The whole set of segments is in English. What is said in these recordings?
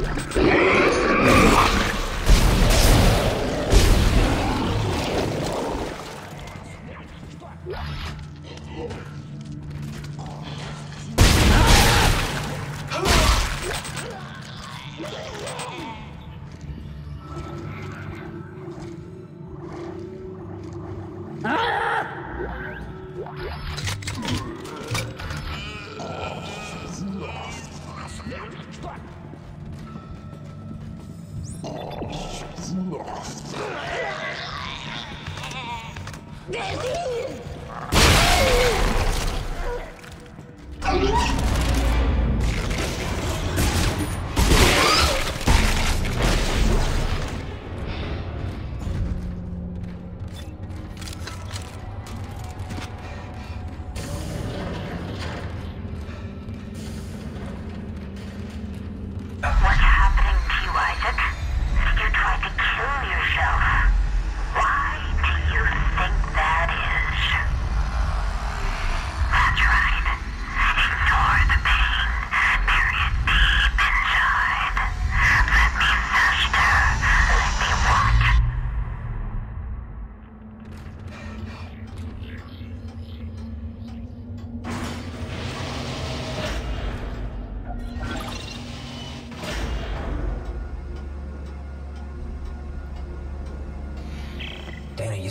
Yeah. Get in!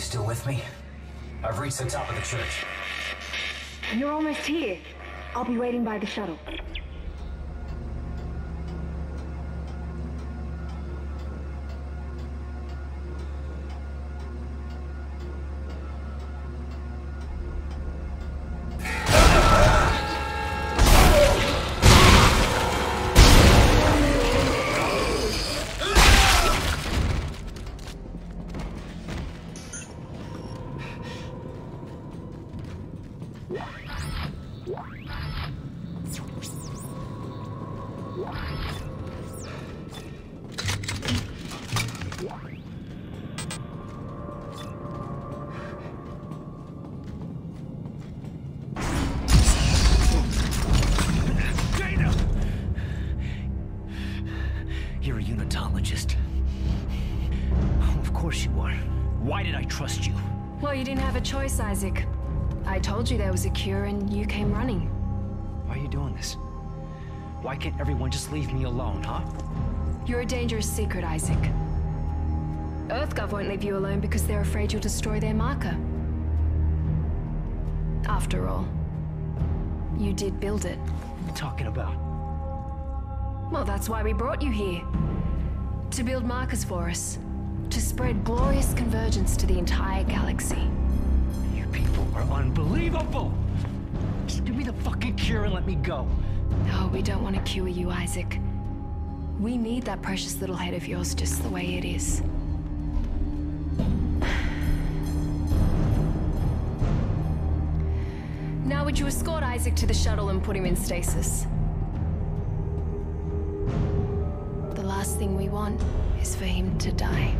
Still with me? I've reached the top of the church. You're almost here. I'll be waiting by the shuttle. You? You didn't have a choice, Isaac. I told you there was a cure and you came running. Why are you doing this? Why can't everyone just leave me alone, huh? You're a dangerous secret, Isaac. EarthGov won't leave you alone because they're afraid you'll destroy their marker. After all, you did build it. What are you talking about? Well, that's why we brought you here. To build markers for us. To spread glorious convergence to the entire galaxy. You people are unbelievable! Just give me the fucking cure and let me go. No, we don't want to cure you, Isaac. We need that precious little head of yours just the way it is. Now would you escort Isaac to the shuttle and put him in stasis? The last thing we want is for him to die.